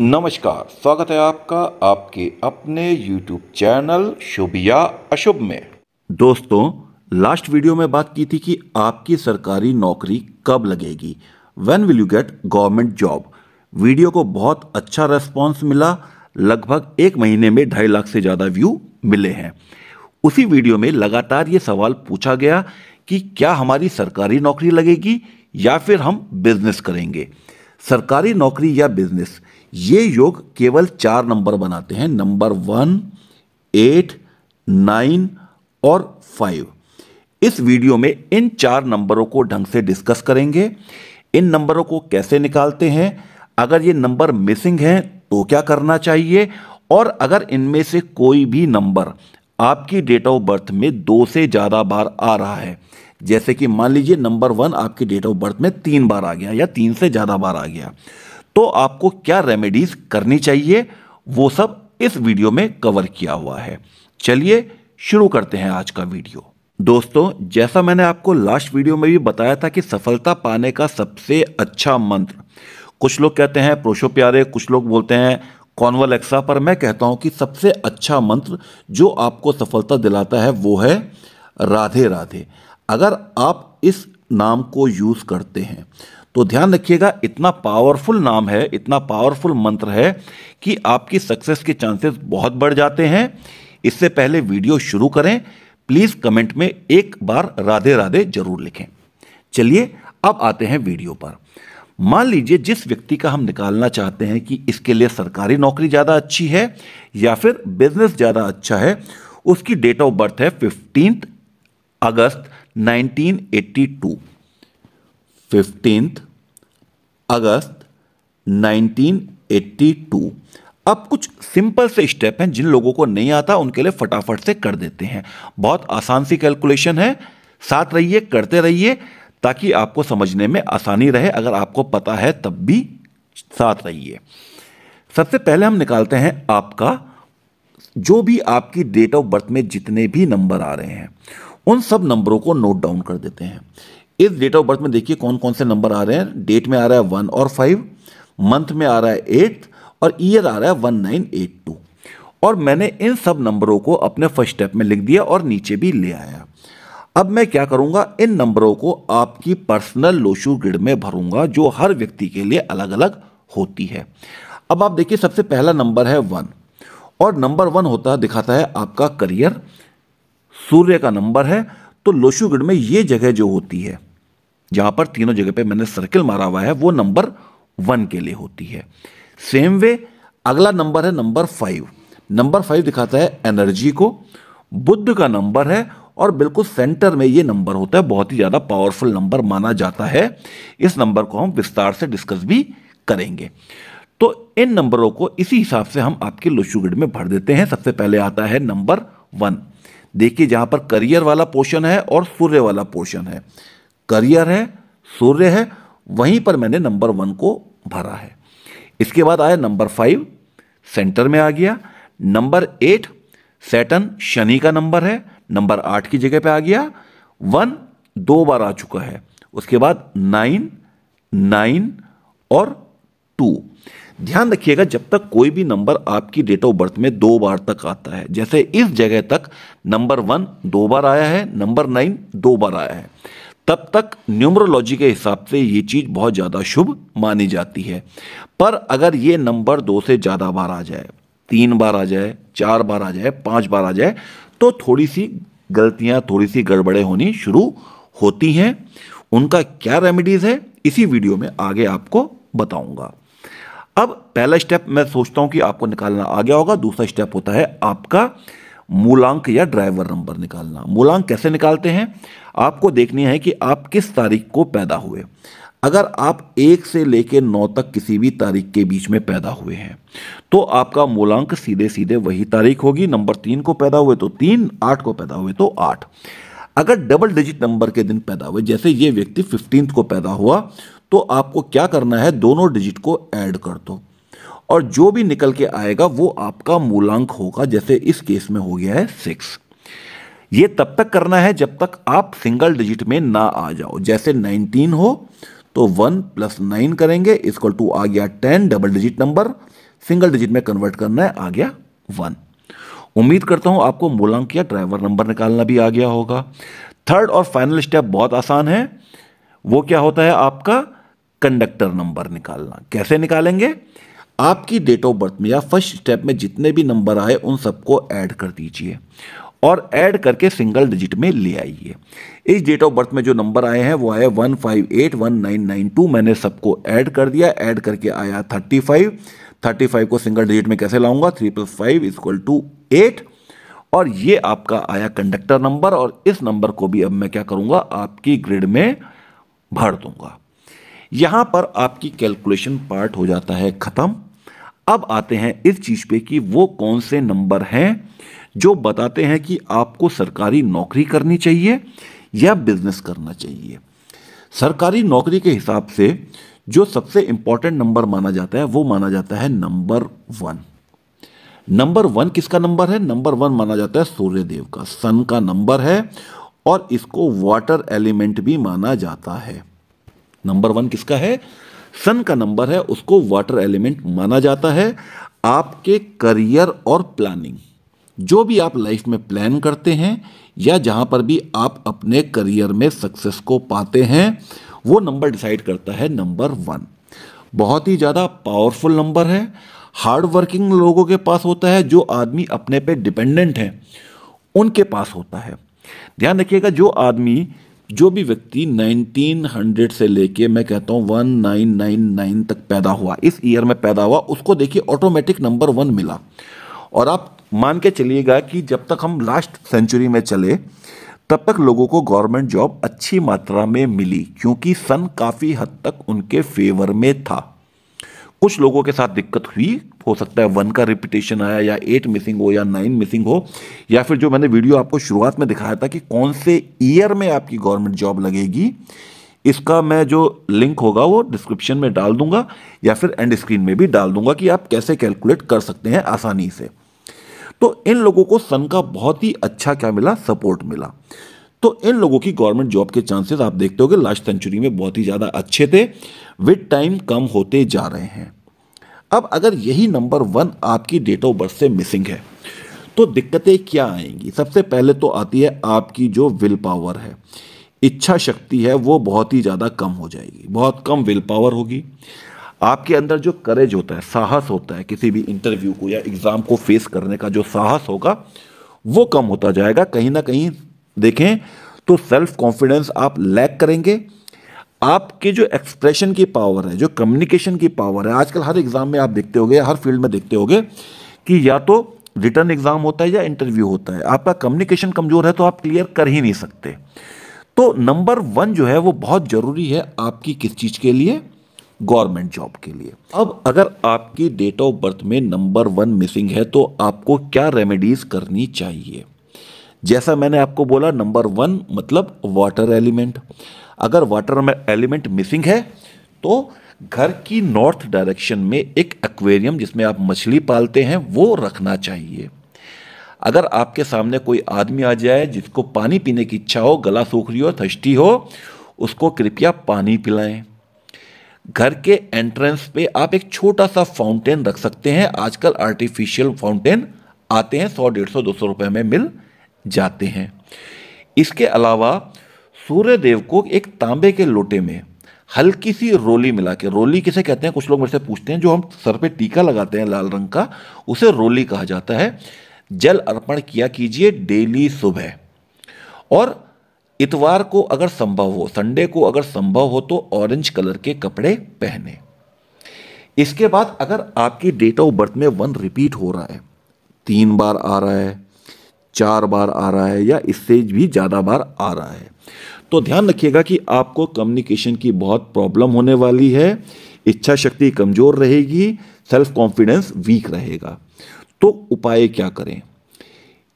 नमस्कार, स्वागत है आपका, आपके अपने YouTube चैनल शुभ या अशुभ में। दोस्तों, लास्ट वीडियो में बात की थी कि आपकी सरकारी नौकरी कब लगेगी। When will you get government job video को बहुत अच्छा रेस्पॉन्स मिला। लगभग एक महीने में ढाई लाख से ज़्यादा व्यू मिले हैं। उसी वीडियो में लगातार ये सवाल पूछा गया कि क्या हमारी सरकारी नौकरी लगेगी या फिर हम बिज़नेस करेंगे। सरकारी नौकरी या बिज़नेस ये योग केवल चार नंबर बनाते हैं, नंबर वन, एट, नाइन और फाइव। इस वीडियो में इन चार नंबरों को ढंग से डिस्कस करेंगे। इन नंबरों को कैसे निकालते हैं? अगर ये नंबर मिसिंग हैं तो क्या करना चाहिए? और अगर इनमें से कोई भी नंबर आपकी डेट ऑफ़ बर्थ में दो से ज़्यादा बार आ रहा है, जैसे कि मान लीजिए नंबर वन आपकी डेट ऑफ़ बर्थ में तीन बार आ गया या तीन से ज़्यादा बार आ गया तो आपको क्या रेमेडीज करनी चाहिए? वो सब इस वीडियो में कवर किया हुआ है। चलिए शुरू करते हैं आज का वीडियो दोस्तों, जैसा मैंने आपको लास्ट वीडियो में भी बताया था कि सफलता पाने का सबसे अच्छा मंत्र। कुछ लोग कहते हैं, प्रोशो प्यारे। कुछ लोग बोलते हैं, कॉन्वल एक्सा। पर मैं कहता हूँ कि सबसे अच्छा मंत्र जो आपको सफलता दिलाता है वो है राधे राधे अगर आप इस नाम को यूज़ करते हैं तो ध्यान रखिएगा, इतना पावरफुल नाम है, इतना पावरफुल मंत्र है कि आपकी सक्सेस के चांसेस बहुत बढ़ जाते हैं। इससे पहले वीडियो शुरू करें। प्लीज़ कमेंट में एक बार राधे राधे ज़रूर लिखें। चलिए, अब आते हैं वीडियो पर। मान लीजिए, जिस व्यक्ति का हम निकालना चाहते हैं कि इसके लिए सरकारी नौकरी ज़्यादा अच्छी है या फिर बिज़नेस ज़्यादा अच्छा है, उसकी डेट ऑफ़ बर्थ है फिफ्टींथ अगस्त 1982 फिफ्टींथ अगस्त 1982 अब कुछ सिंपल से स्टेप हैं जिन लोगों को नहीं आता, उनके लिए फटाफट से कर देते हैं। बहुत आसान सी कैलकुलेशन है। साथ रहिए, करते रहिए, ताकि आपको समझने में आसानी रहे। अगर आपको पता है, तब भी साथ रहिए। सबसे पहले हम निकालते हैं आपका, जो भी आपकी डेट ऑफ़ बर्थ में जितने भी नंबर आ रहे हैं, उन सब नंबरों को नोट डाउन कर देते हैं। इस डेट ऑफ़ बर्थ में देखिए कौन कौन से नंबर आ रहे हैं। डेट में आ रहा है वन और फाइव मंथ में आ रहा है एट और ईयर आ रहा है वन नाइन एट टू और मैंने इन सब नंबरों को अपने फ़र्स्ट स्टेप में लिख दिया और नीचे भी ले आया। अब मैं क्या करूँगा? इन नंबरों को आपकी पर्सनल लोशू ग्रिड में भरूँगा, जो हर व्यक्ति के लिए अलग अलग होती है। अब आप देखिए, सबसे पहला नंबर है वन और नंबर वन होता है, दिखाता है आपका करियर सूर्य का नंबर है तो लोशू ग्रिड में ये जगह जो होती है जहाँ पर तीनों जगह पे मैंने सर्किल मारा हुआ है, वो नंबर वन के लिए होती है। सेम वे अगला नंबर है नंबर फाइव नंबर फाइव दिखाता है एनर्जी को। बुद्ध का नंबर है और बिल्कुल सेंटर में ये नंबर होता है, बहुत ही ज़्यादा पावरफुल नंबर माना जाता है। इस नंबर को हम विस्तार से डिस्कस भी करेंगे। तो इन नंबरों को इसी हिसाब से हम आपके लोशुगढ़ में भर देते हैं। सबसे पहले आता है नंबर वन देखिए जहाँ पर करियर वाला पोर्शन है और सूर्य वाला पोर्शन है। करियर है, सूर्य है, वहीं पर मैंने नंबर वन को भरा है। इसके बाद आया नंबर फाइव, सेंटर में आ गया। नंबर एट सैटन शनि का नंबर है। नंबर आठ की जगह पे आ गया। वन, दो बार आ चुका है। उसके बाद नाइन नाइन और टू। ध्यान रखिएगा, जब तक कोई भी नंबर आपकी डेट ऑफ़ बर्थ में दो बार तक आता है, जैसे इस जगह तक नंबर वन दो बार आया है, नंबर नाइन दो बार आया है। तब तक न्यूमरोलॉजी के हिसाब से ये चीज़ बहुत ज़्यादा शुभ मानी जाती है। पर अगर ये नंबर दो से ज़्यादा बार आ जाए, तीन बार आ जाए, चार बार आ जाए, पाँच बार आ जाए तो थोड़ी सी गलतियाँ थोड़ी सी गड़बड़े होनी शुरू होती हैं। उनका क्या रेमेडीज़ है, इसी वीडियो में आगे आपको बताऊँगा। अब पहला स्टेप मैं सोचता हूँ कि आपको निकालना आ गया होगा, दूसरा स्टेप होता है आपका मूलांक या ड्राइवर नंबर निकालना। मूलांक कैसे निकालते हैं? आपको देखनी है कि आप किस तारीख को पैदा हुए। अगर आप एक से लेकर नौ तक किसी भी तारीख के बीच में पैदा हुए हैं तो आपका मूलांक सीधे सीधे वही तारीख होगी। नंबर तीन को पैदा हुए तो तीन, आठ को पैदा हुए तो आठ। अगर डबल डिजिट नंबर के दिन पैदा हुए, जैसे ये व्यक्ति फिफ्टींथ को पैदा हुआ तो आपको क्या करना है? दोनों डिजिट को ऐड कर दो। और जो भी निकल के आएगा, वो आपका मूलांक होगा, जैसे इस केस में हो गया है सिक्स ये तब तक करना है जब तक आप सिंगल डिजिट में ना आ जाओ। जैसे 19 हो तो वन प्लस नाइन करेंगे इक्वल टू आ गया ten double digit number single digit में कन्वर्ट करना है, आ गया वन उम्मीद करता हूँ आपको मूलांक या ड्राइवर नंबर निकालना भी आ गया होगा। थर्ड और फाइनल स्टेप बहुत आसान है। वो क्या होता है आपका? कंडक्टर नंबर निकालना। कैसे निकालेंगे? आपकी डेट ऑफ़ बर्थ में या फ़र्स्ट स्टेप में जितने भी नंबर आए, उन सबको ऐड कर दीजिए और ऐड करके सिंगल डिजिट में ले आइए। इस डेट ऑफ़ बर्थ में जो नंबर आए हैं, वो आए one five eight one nine nine two मैंने सबको ऐड कर दिया। ऐड करके आया थर्टी फाइव थर्टी फाइव को सिंगल डिजिट में कैसे लाऊँगा? Three plus five equal to eight और ये आपका आया कंडक्टर नंबर और इस नंबर को भी अब मैं क्या करूँगा? आपकी ग्रिड में भर दूँगा। यहाँ पर आपकी कैलकुलेशन पार्ट हो जाता है खत्म। अब आते हैं इस चीज़ पे कि वो कौन से नंबर हैं जो बताते हैं कि आपको सरकारी नौकरी करनी चाहिए या बिज़नेस करना चाहिए। सरकारी नौकरी के हिसाब से जो सबसे इंपॉर्टेंट नंबर माना जाता है, वो माना जाता है नंबर वन नंबर वन किसका नंबर है? नंबर वन माना जाता है सूर्य देव का। सन का नंबर है और इसको वाटर एलिमेंट भी माना जाता है। नंबर वन किसका है? सन का नंबर है, उसको वाटर एलिमेंट माना जाता है। आपके करियर और प्लानिंग जो भी आप लाइफ में प्लान करते हैं, या जहाँ पर भी आप अपने करियर में सक्सेस को पाते हैं, वो नंबर डिसाइड करता है नंबर वन बहुत ही ज़्यादा पावरफुल नंबर है। हार्ड वर्किंग लोगों के पास होता है, जो आदमी अपने पे डिपेंडेंट है, उनके पास होता है। ध्यान रखिएगा, जो आदमी जो भी व्यक्ति 1900 से लेके, मैं कहता हूँ 1999 तक पैदा हुआ, इस ईयर में पैदा हुआ, उसको देखिए ऑटोमेटिक नंबर वन मिला। और आप मान के चलिएगा कि जब तक हम लास्ट सेंचुरी में चले, तब तक लोगों को गवर्नमेंट जॉब अच्छी मात्रा में मिली, क्योंकि सन काफ़ी हद तक उनके फेवर में था। कुछ लोगों के साथ दिक्कत हुई हो सकता है वन का रिपीटेशन आया या एट मिसिंग हो या नाइन मिसिंग हो, या फिर जो मैंने वीडियो आपको शुरुआत में दिखाया था कि कौन से ईयर में आपकी गवर्नमेंट जॉब लगेगी, इसका मैं जो लिंक होगा वो डिस्क्रिप्शन में डाल दूँगा या फिर एंड स्क्रीन में भी डाल दूँगा कि आप कैसे कैलकुलेट कर सकते हैं आसानी से। तो इन लोगों को सन का बहुत ही अच्छा क्या मिला? सपोर्ट मिला। तो इन लोगों की गवर्नमेंट जॉब के चांसेस आप देखते हो लास्ट सेंचुरी में बहुत ही ज़्यादा अच्छे थे विद टाइम कम होते जा रहे हैं। अब अगर यही नंबर वन आपकी डेट ऑफ़ बर्थ से मिसिंग है तो दिक्कतें क्या आएँगी? सबसे पहले तो आती है आपकी जो विल पावर है। इच्छा शक्ति है, वो बहुत ही ज़्यादा कम हो जाएगी। बहुत कम विल पावर होगी। आपके अंदर जो करेज होता है, साहस होता है, किसी भी इंटरव्यू को या एग्ज़ाम को फेस करने का जो साहस होगा, वो कम होता जाएगा। कहीं ना कहीं देखें तो सेल्फ कॉन्फिडेंस आप लैक करेंगे। आपके जो एक्सप्रेशन की पावर है, जो कम्युनिकेशन की पावर है, आजकल हर एग्ज़ाम में आप देखते होगे, हर फ़ील्ड में देखते होगे कि या तो रिटर्न एग्ज़ाम होता है या इंटरव्यू होता है। आपका कम्युनिकेशन कमज़ोर है तो आप क्लियर कर ही नहीं सकते। तो नंबर वन जो है, वो बहुत ज़रूरी है आपकी किस चीज़ के लिए? गवर्नमेंट जॉब के लिए। अब अगर आपकी डेट ऑफ़ बर्थ में नंबर वन मिसिंग है तो आपको क्या रेमेडीज करनी चाहिए? जैसा मैंने आपको बोला नंबर वन मतलब वाटर एलिमेंट अगर वाटर में एलिमेंट मिसिंग है तो घर की नॉर्थ डायरेक्शन में एक एक्वेरियम जिसमें आप मछली पालते हैं, वो रखना चाहिए। अगर आपके सामने कोई आदमी आ जाए जिसको पानी पीने की इच्छा हो, गला सूख रही हो थस्टी हो, उसको कृपया पानी पिलाएँ। घर के एंट्रेंस पे आप एक छोटा सा फाउंटेन रख सकते हैं। आजकल आर्टिफिशियल फाउंटेन आते हैं, सौ, डेढ़ सौ, दो सौ रुपये में मिल जाते हैं। इसके अलावा सूर्य देव को एक तांबे के लोटे में हल्की सी रोली मिला के, रोली किसे कहते हैं? कुछ लोग मेरे से पूछते हैं, जो हम सर पे टीका लगाते हैं लाल रंग का, उसे रोली कहा जाता है। जल अर्पण किया कीजिए, डेली सुबह। और इतवार को अगर संभव हो, संडे को अगर संभव हो तो ऑरेंज कलर के कपड़े पहने। इसके बाद अगर आपकी डेट ऑफ़ बर्थ में वन रिपीट हो रहा है, तीन बार आ रहा है, चार बार आ रहा है, या इससे भी ज़्यादा बार आ रहा है तो ध्यान रखिएगा कि आपको कम्युनिकेशन की बहुत प्रॉब्लम होने वाली है, इच्छा शक्ति कमज़ोर रहेगी सेल्फ कॉन्फिडेंस वीक रहेगा। तो उपाय क्या करें?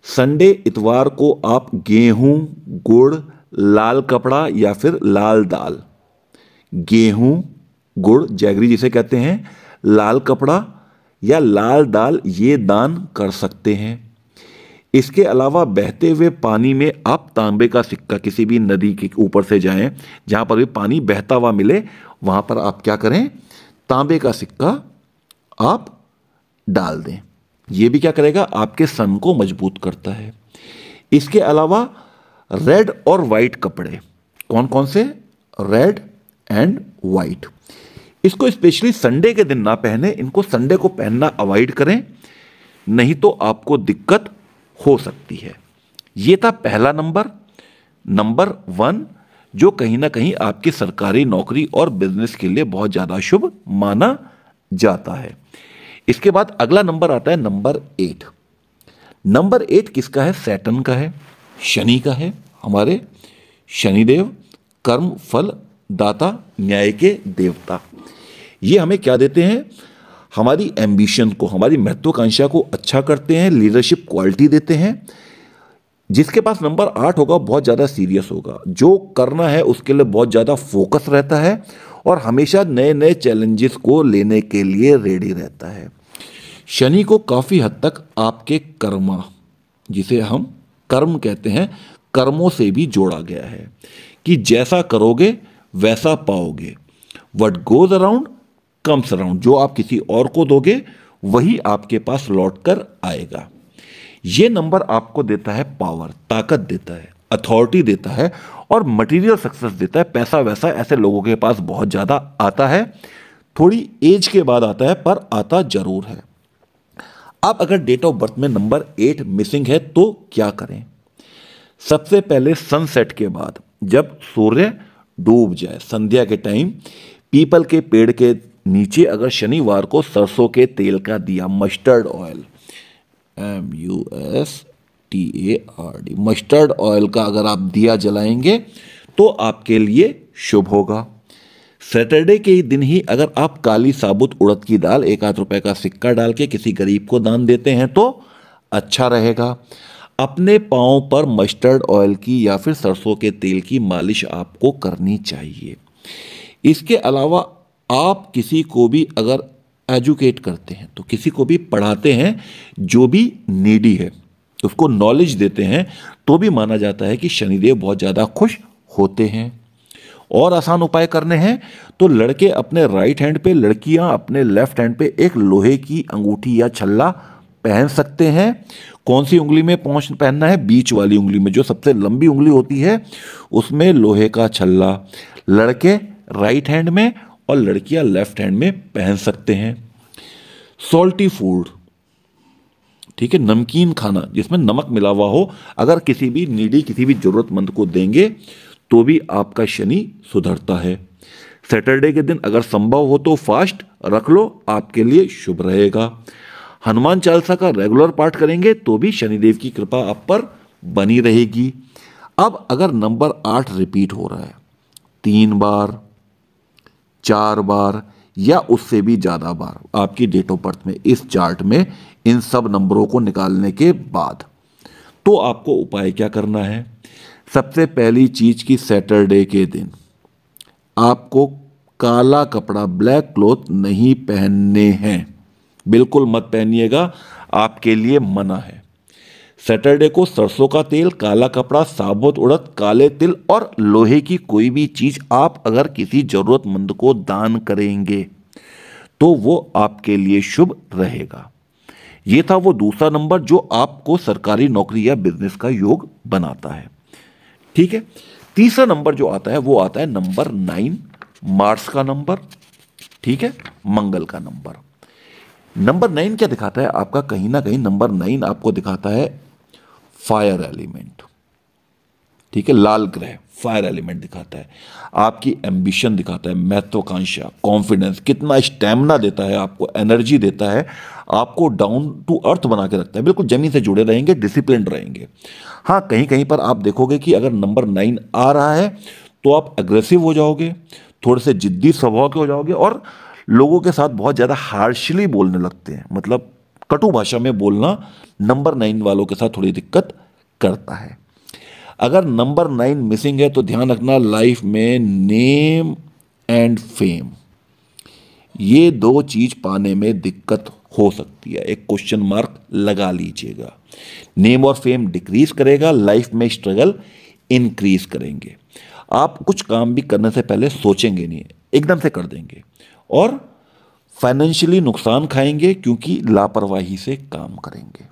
संडे इतवार को आप गेहूँ, गुड़, लाल कपड़ा या फिर लाल दाल। गेहूँ, गुड़, जैगरी जिसे कहते हैं, लाल कपड़ा या लाल दाल ये दान कर सकते हैं। इसके अलावा बहते हुए पानी में आप तांबे का सिक्का किसी भी नदी के ऊपर से जाएँ, जहाँ पर भी पानी बहता हुआ मिले, वहाँ पर आप क्या करें? तांबे का सिक्का आप डाल दें। यह भी क्या करेगा? आपके सन को मज़बूत करता है। इसके अलावा रेड और वाइट कपड़े। कौन कौन से? रेड एंड वाइट इसको स्पेशली संडे के दिन ना पहने, इनको संडे को पहनना अवॉइड करें। नहीं तो आपको दिक्कत हो सकती है। ये था पहला नंबर। नंबर वन, जो कहीं ना कहीं आपकी सरकारी नौकरी और बिज़नेस के लिए बहुत ज़्यादा शुभ माना जाता है। इसके बाद अगला नंबर आता है नंबर एट। नंबर एट किसका है? सैटन का है, शनि का है, हमारे शनिदेव, कर्म फल दाता, न्याय के देवता। ये हमें क्या देते हैं? हमारी एम्बिशन को, हमारी महत्वाकांक्षा को अच्छा करते हैं लीडरशिप क्वालिटी देते हैं। जिसके पास नंबर आठ होगा, बहुत ज़्यादा सीरियस होगा। जो करना है, उसके लिए बहुत ज़्यादा फोकस रहता है और हमेशा नए नए चैलेंजेस को लेने के लिए रेडी रहता है। शनि को काफ़ी हद तक आपके कर्मा, जिसे हम कर्म कहते हैं, कर्मों से भी जोड़ा गया है। कि जैसा करोगे, वैसा पाओगे। What goes around comes around जो आप किसी और को दोगे, वही आपके पास लौट कर आएगा। ये नंबर आपको देता है पावर, ताकत देता है, अथॉरिटी देता है और मटेरियल सक्सेस देता है। पैसा वैसा ऐसे लोगों के पास बहुत ज़्यादा आता है। थोड़ी एज के बाद आता है, पर आता ज़रूर है। अब अगर डेट ऑफ़ बर्थ में नंबर एट मिसिंग है तो क्या करें? सबसे पहले सनसेट के बाद, जब सूर्य डूब जाए, संध्या के टाइम, पीपल के पेड़ के नीचे अगर शनिवार को सरसों के तेल का दिया mustard oil M U S T A R D mustard oil का अगर आप दिया जलाएँगे तो आपके लिए शुभ होगा। सैटरडे के ही दिन ही अगर आप काली साबुत उड़द की दाल, एक आध रुपए का सिक्का डाल के किसी गरीब को दान देते हैं तो अच्छा रहेगा। अपने पाँव पर मस्टर्ड ऑयल की या फिर सरसों के तेल की मालिश आपको करनी चाहिए। इसके अलावा आप किसी को भी अगर एजुकेट करते हैं तो किसी को भी पढ़ाते हैं जो भी नीडी है, उसको नॉलेज देते हैं तो भी माना जाता है कि शनिदेव बहुत ज़्यादा खुश होते हैं। और आसान उपाय करने हैं तो लड़के अपने राइट हैंड पे लड़कियाँ अपने लेफ़्ट हैंड पे एक लोहे की अंगूठी या छल्ला पहन सकते हैं। कौन सी उंगली में पहुँच पहनना है? बीच वाली उंगली में, जो सबसे लंबी उंगली होती है, उसमें लोहे का छल्ला। लड़के राइट हैंड में और लड़कियाँ लेफ़्ट हैंड में पहन सकते हैं। सॉल्टी फ़ूड ठीक है, नमकीन खाना, जिसमें नमक मिला हुआ हो, अगर किसी भी नीडी किसी भी जरूरतमंद को देंगे तो भी आपका शनि सुधरता है। सैटरडे के दिन अगर संभव हो तो फास्ट रख लो, आपके लिए शुभ रहेगा। हनुमान चालीसा का रेगुलर पाठ करेंगे तो भी शनिदेव की कृपा आप पर बनी रहेगी। अब अगर नंबर आठ रिपीट हो रहा है, तीन बार चार बार या उससे भी ज़्यादा बार। आपकी डेट ऑफ़ बर्थ में, इस चार्ट में, इन सब नंबरों को निकालने के बाद। तो आपको उपाय क्या करना है? सबसे पहली चीज़ की सैटरडे के दिन। आपको काला कपड़ा ब्लैक क्लॉथ नहीं पहनने हैं। बिल्कुल मत पहनिएगा, आपके लिए मना है। सैटरडे को सरसों का तेल, काला कपड़ा, साबुत उड़द, काले तिल और लोहे की कोई भी चीज़ आप अगर किसी जरूरतमंद को दान करेंगे तो वो आपके लिए शुभ रहेगा। ये था वो दूसरा नंबर जो आपको सरकारी नौकरी या बिज़नेस का योग बनाता है। ठीक है? तीसरा नंबर जो आता है, वो आता है नंबर नाइन, मार्स का नंबर। ठीक है? मंगल का नंबर। नंबर नाइन क्या दिखाता है? आपका कहीं ना कहीं नंबर नाइन आपको दिखाता है फायर एलिमेंट। ठीक है, लाल ग्रह फायर एलिमेंट दिखाता है, आपकी एम्बिशन दिखाता है, महत्वाकांक्षा कॉन्फिडेंस कितना स्टेमिना देता है, आपको एनर्जी देता है, आपको डाउन टू अर्थ बना के रखता है। बिल्कुल ज़मीन से जुड़े रहेंगे डिसिप्लिन रहेंगे। हाँ कहीं कहीं पर आप देखोगे कि अगर नंबर नाइन आ रहा है तो आप अग्रेसिव हो जाओगे, थोड़े से जिद्दी स्वभाव के हो जाओगे और लोगों के साथ बहुत ज़्यादा हार्शली बोलने लगते हैं। मतलब कटु भाषा में बोलना नंबर नाइन वालों के साथ थोड़ी दिक्कत करता है। अगर नंबर नाइन मिसिंग है तो ध्यान रखना लाइफ में नेम एंड फेम। ये दो चीज़ पाने में दिक्कत हो सकती है। एक क्वेश्चन मार्क लगा लीजिएगा। नेम और फेम डिक्रीज करेगा, लाइफ में स्ट्रगल इंक्रीज करेंगे। आप कुछ काम भी करने से पहले सोचेंगे नहीं, एकदम से कर देंगे। और फाइनेंशियली नुकसान खाएँगे क्योंकि लापरवाही से काम करेंगे।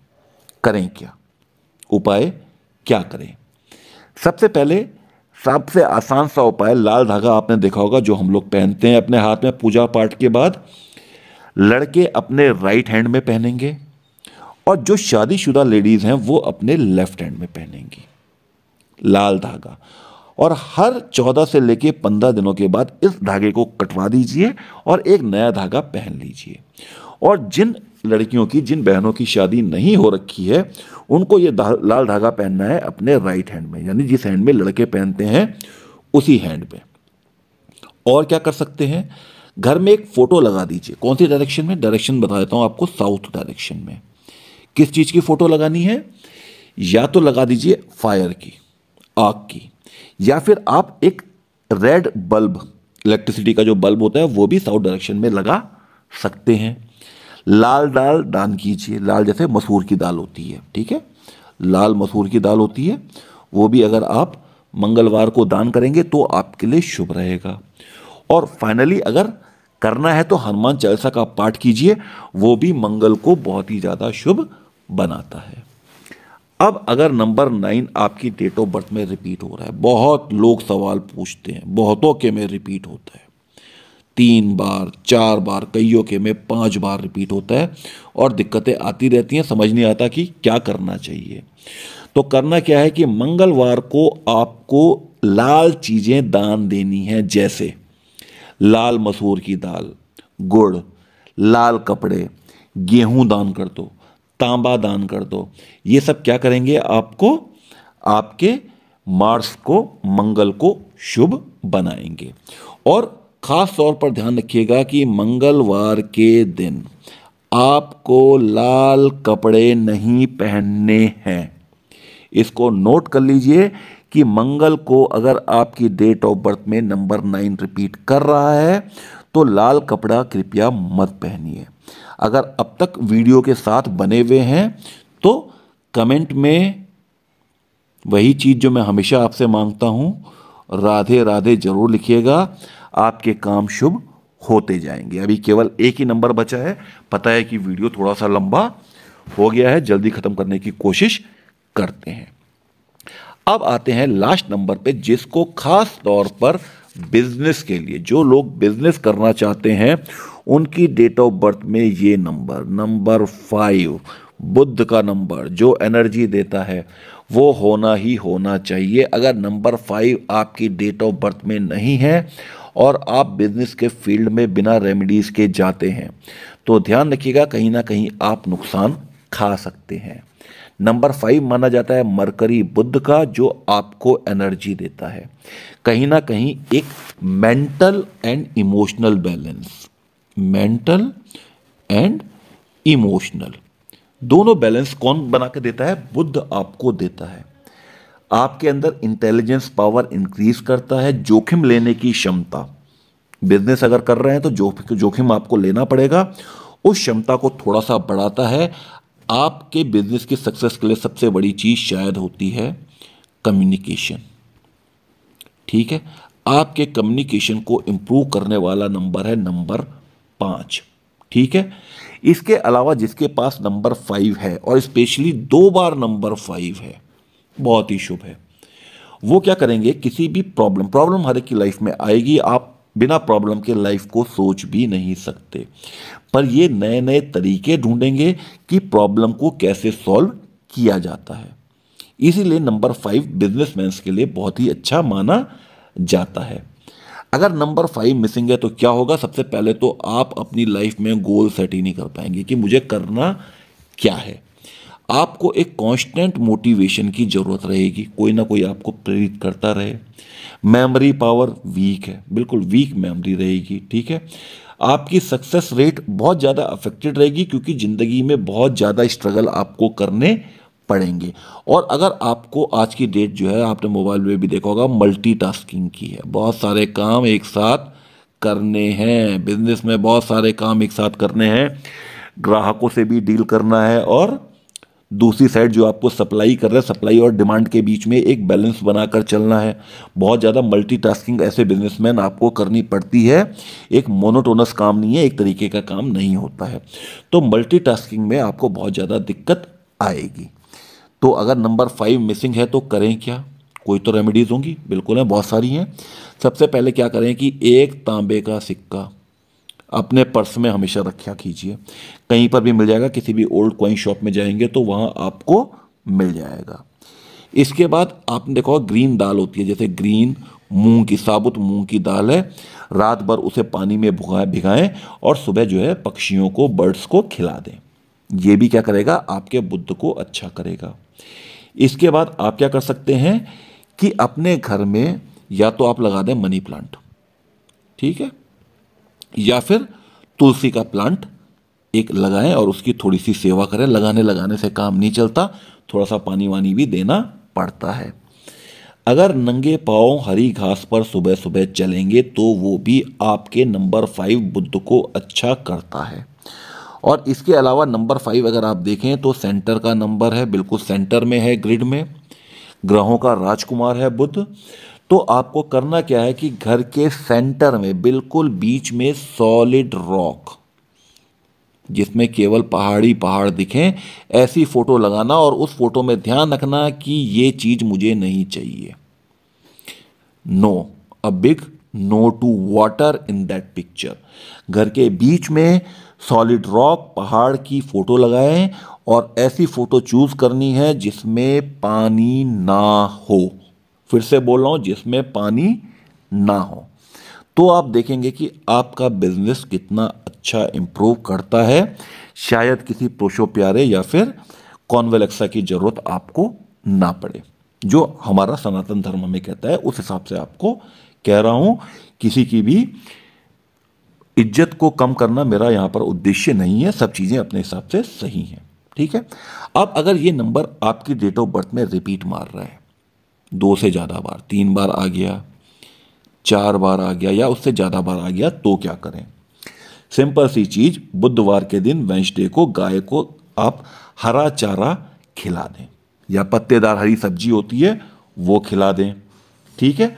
करें क्या? उपाय क्या करें? सबसे पहले, सबसे आसान सा उपाय, लाल धागा आपने देखा होगा, जो हम लोग पहनते हैं अपने हाथ में पूजा पाठ के बाद, लड़के अपने राइट हैंड में पहनेंगे और जो शादीशुदा लेडीज़ हैं, वो अपने लेफ़्ट हैंड में पहनेंगी। लाल धागा। और हर चौदह से लेके पंद्रह दिनों के बाद इस धागे को कटवा दीजिए और एक नया धागा पहन लीजिए। और जिन लड़कियों की जिन बहनों की शादी नहीं हो रखी है उनको ये धा, लाल धागा पहनना है अपने राइट हैंड में। यानी जिस हैंड में लड़के पहनते हैं उसी हैंड में। और क्या कर सकते हैं? घर में एक फ़ोटो लगा दीजिए। कौन सी डायरेक्शन में? डायरेक्शन बता देता हूँ आपको साउथ डायरेक्शन में। किस चीज़ की फ़ोटो लगानी है? या तो लगा दीजिए फायर की आग की। या फिर आप एक रेड बल्ब इलेक्ट्रिसिटी का जो बल्ब होता है, वो भी साउथ डायरेक्शन में लगा सकते हैं। लाल दाल दान कीजिए। लाल जैसे मसूर की दाल होती है, ठीक है? लाल मसूर की दाल होती है। वो भी अगर आप मंगलवार को दान करेंगे तो आपके लिए शुभ रहेगा। और फाइनली अगर करना है तो हनुमान चालीसा का पाठ कीजिए। वो भी मंगल को बहुत ही ज़्यादा शुभ बनाता है। अब अगर नंबर नाइन आपकी डेट ऑफ़ बर्थ में रिपीट हो रहा है, बहुत लोग सवाल पूछते हैं, बहुतों के में रिपीट होता है। तीन बार, चार बार, कईयों के में पाँच बार रिपीट होता है और दिक्कतें आती रहती हैं, समझ नहीं आता कि क्या करना चाहिए। तो करना क्या है कि मंगलवार को आपको लाल चीज़ें दान देनी है, जैसे लाल मसूर की दाल, गुड़, लाल कपड़े, गेहूँ दान कर दो। तांबा दान कर दो। ये सब क्या करेंगे? आपको, आपके मार्स को, मंगल को शुभ बनाएँगे। और ख़ास तौर पर ध्यान रखिएगा कि मंगलवार के दिन आपको लाल कपड़े नहीं पहनने हैं। इसको नोट कर लीजिए कि मंगल को अगर आपकी डेट ऑफ़ बर्थ में नंबर नाइन रिपीट कर रहा है तो लाल कपड़ा कृपया मत पहनिए। अगर अब तक वीडियो के साथ बने हुए हैं तो कमेंट में वही चीज़ जो मैं हमेशा आपसे माँगता हूँ, राधे राधे ज़रूर लिखिएगा, आपके काम शुभ होते जाएँगे। अभी केवल एक ही नंबर बचा है, पता है कि वीडियो थोड़ा सा लंबा हो गया है, जल्दी ख़त्म करने की कोशिश करते हैं। अब आते हैं लास्ट नंबर पे, जिसको खास तौर पर बिज़नेस के लिए, जो लोग बिज़नेस करना चाहते हैं, उनकी डेट ऑफ़ बर्थ में ये नंबर नंबर फाइव बुद्ध का नंबर जो एनर्जी देता है, वो होना ही होना चाहिए। अगर नंबर फाइव आपकी डेट ऑफ़ बर्थ में नहीं है, और आप बिज़नेस के फ़ील्ड में बिना रेमेडीज़ के जाते हैं तो ध्यान रखिएगा, कहीं ना कहीं आप नुकसान खा सकते हैं। नंबर फाइव माना जाता है मरकरी बुद्ध का, जो आपको एनर्जी देता है। कहीं ना कहीं एक mental and emotional balance. Mental and emotional. दोनों बैलेंस कौन बना के देता है? बुद्ध आपको देता है। आपके अंदर इंटेलिजेंस पावर इंक्रीज करता है जोखिम लेने की क्षमता। बिज़नेस अगर कर रहे हैं तो जोखिम आपको लेना पड़ेगा। उस क्षमता को थोड़ा सा बढ़ाता है। आपके बिज़नेस के सक्सेस के लिए सबसे बड़ी चीज़ शायद होती है कम्युनिकेशन ठीक है? आपके कम्युनिकेशन को इम्प्रूव करने वाला नंबर है नंबर पाँच। ठीक है? इसके अलावा जिसके पास नंबर फाइव है और स्पेशली दो बार नंबर फाइव है, बहुत ही शुभ है। वो क्या करेंगे? किसी भी प्रॉब्लम प्रॉब्लम हर एक की लाइफ में आएगी, आप बिना प्रॉब्लम के लाइफ को सोच भी नहीं सकते। पर ये नए नए तरीके ढूंढेंगे कि प्रॉब्लम को कैसे सॉल्व किया जाता है। इसीलिए नंबर फाइव बिजनेसमैन के लिए बहुत ही अच्छा माना जाता है। अगर नंबर फाइव मिसिंग है तो क्या होगा? सबसे पहले तो आप अपनी लाइफ में गोल सेट ही नहीं कर पाएँगे कि मुझे करना क्या है। आपको एक कांस्टेंट मोटिवेशन की ज़रूरत रहेगी। कोई ना कोई आपको प्रेरित करता रहे। मेमोरी पावर वीक है। बिल्कुल वीक मेमोरी रहेगी, ठीक है? आपकी सक्सेस रेट बहुत ज़्यादा अफेक्टेड रहेगी क्योंकि ज़िंदगी में बहुत ज़्यादा स्ट्रगल आपको करने पड़ेंगे। और अगर आपको आज की डेट जो है, आपने मोबाइल में भी देखा होगा मल्टीटास्किंग की है। बहुत सारे काम एक साथ करने हैं। बिज़नेस में बहुत सारे काम एक साथ करने हैं। ग्राहकों से भी डील करना है और दूसरी साइड जो आपको सप्लाई कर रहा है सप्लाई और डिमांड के बीच में एक बैलेंस बनाकर चलना है। बहुत ज़्यादा मल्टीटास्किंग ऐसे बिजनेसमैन आपको करनी पड़ती है। एक मोनोटोनस काम नहीं है, एक तरीके का काम नहीं होता है। तो मल्टीटास्किंग में आपको बहुत ज़्यादा दिक्कत आएगी। तो अगर नंबर फाइव मिसिंग है तो करें क्या? कोई तो रेमेडीज़ होंगी, बिल्कुल है, बहुत सारी हैं। सबसे पहले क्या करें कि एक तांबे का सिक्का अपने पर्स में हमेशा रखा कीजिए। कहीं पर भी मिल जाएगा, किसी भी ओल्ड कॉइन शॉप में जाएँगे तो वहाँ आपको मिल जाएगा। इसके बाद आपने देखो ग्रीन दाल होती है, जैसे ग्रीन मूंग की साबुत, मूंग की दाल है। रात भर उसे पानी में भुगाए, भिगाएँ और सुबह जो है पक्षियों को बर्ड्स को खिला दें। ये भी क्या करेगा? आपके बुद्ध को अच्छा करेगा। इसके बाद आप क्या कर सकते हैं कि अपने घर में या तो आप लगा दें मनी प्लांट ठीक है? या फिर तुलसी का प्लांट एक लगाएँ और उसकी थोड़ी सी सेवा करें लगाने लगाने से काम नहीं चलता थोड़ा सा पानी वानी भी देना पड़ता है। अगर नंगे पाँव हरी घास पर सुबह सुबह चलेंगे तो वो भी आपके नंबर फाइव बुद्ध को अच्छा करता है। और इसके अलावा नंबर फाइव अगर आप देखें तो सेंटर का नंबर है, बिल्कुल सेंटर में है, ग्रिड में। ग्रहों का राजकुमार है बुद्ध। तो आपको करना क्या है कि घर के सेंटर में, बिल्कुल बीच में सॉलिड रॉक, जिसमें केवल पहाड़ी पहाड़ दिखें, ऐसी फ़ोटो लगाना और उस फ़ोटो में ध्यान रखना कि ये चीज़ मुझे नहीं चाहिए। No a big no to water in that picture घर के बीच में सॉलिड रॉक पहाड़ की फ़ोटो लगाएँ और ऐसी फ़ोटो चूज़ करनी है जिसमें पानी ना हो। फिर से बोल रहा हूँ, जिसमें पानी ना हो। तो आप देखेंगे कि आपका बिज़नेस कितना अच्छा इंप्रूव करता है। शायद किसी पोशो प्यारे या फिर कॉन्वेलेक्सा की ज़रूरत आपको ना पड़े। जो हमारा सनातन धर्म में कहता है, उस हिसाब से आपको कह रहा हूँ, किसी की भी इज़्ज़त को कम करना मेरा यहाँ पर उद्देश्य नहीं है, सब चीज़ें अपने हिसाब से सही हैं। ठीक है? अब अगर ये नंबर आपकी डेट ऑफ़ बर्थ में रिपीट मार रहा है दो से ज़्यादा बार, तीन बार आ गया, चार बार आ गया या उससे ज़्यादा बार आ गया तो क्या करें? सिंपल सी चीज़, बुधवार के दिन वेंसडे को गाय को आप हरा चारा खिला दें। या पत्तेदार हरी सब्ज़ी होती है, वो खिला दें। ठीक है?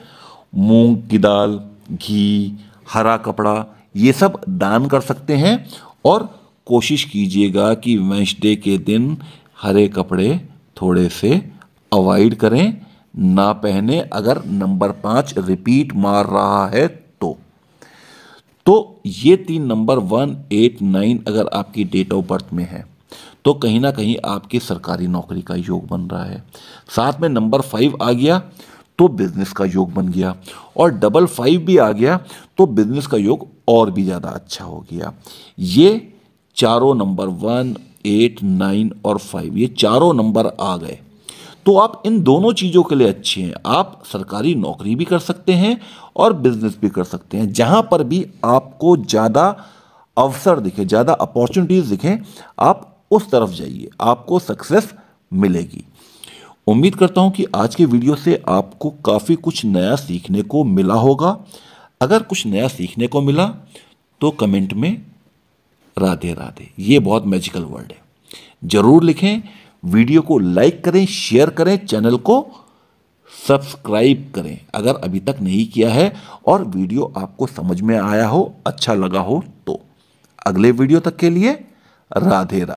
मूंग की दाल, घी, हरा कपड़ा, ये सब दान कर सकते हैं। और कोशिश कीजिएगा कि वेंसडे के दिन हरे कपड़े थोड़े से अवॉइड करें। ना पहने, अगर नंबर पाँच रिपीट मार रहा है तो। तो ये तीन नंबर वन, एट, नाइन अगर आपकी डेट ऑफ़ बर्थ में है तो कहीं ना कहीं आपकी सरकारी नौकरी का योग बन रहा है। साथ में नंबर फाइव आ गया तो बिज़नेस का योग बन गया। और डबल फाइव भी आ गया तो बिज़नेस का योग और भी ज़्यादा अच्छा हो गया। ये चारों नंबर वन, एट, नाइन और फाइव, ये चारों नंबर आ गए। तो आप इन दोनों चीज़ों के लिए अच्छे हैं। आप सरकारी नौकरी भी कर सकते हैं और बिज़नेस भी कर सकते हैं। जहाँ पर भी आपको ज़्यादा अवसर दिखे, ज़्यादा अपॉर्चुनिटीज़ दिखें, आप उस तरफ़ जाइए। आपको सक्सेस मिलेगी। उम्मीद करता हूँ कि आज के वीडियो से आपको काफ़ी कुछ नया सीखने को मिला होगा। अगर कुछ नया सीखने को मिला तो कमेंट में राधे राधे ये बहुत मैजिकल वर्ड है। ज़रूर लिखें वीडियो को लाइक करें, शेयर करें, चैनल को सब्सक्राइब करें। अगर अभी तक नहीं किया है और वीडियो आपको समझ में आया हो अच्छा लगा हो तो अगले वीडियो तक के लिए राधे राधे।